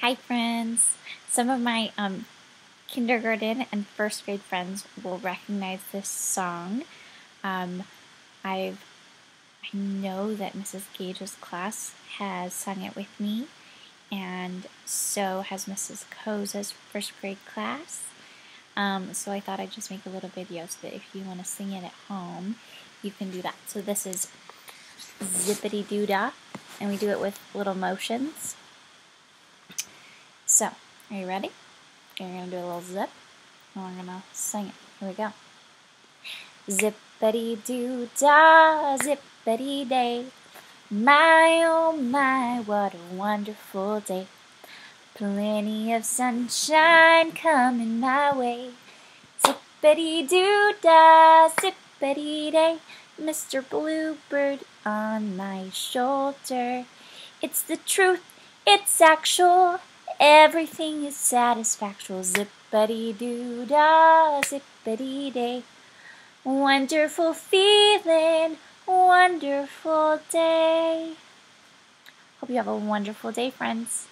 Hi, friends. Some of my um, kindergarten and first grade friends will recognize this song. Um, I've I know that Mrs. Gage's class has sung it with me, and so has Mrs. Koza's first grade class. Um, so I thought I'd just make a little video so that if you want to sing it at home, you can do that. So this is Zippity Doo Dah, and we do it with little motions. So, are you ready? You're going to do a little zip, and we're going to sing it. Here we go. Zippity doo dah, zippity day. My oh my, what a wonderful day. Plenty of sunshine coming my way. Zippity doo dah, zippity day. Mr. Bluebird on my shoulder. It's the truth, it's actual. Everything is satisfactual. Zippity doo dah, zippity day. Wonderful feeling, wonderful day. Hope you have a wonderful day, friends.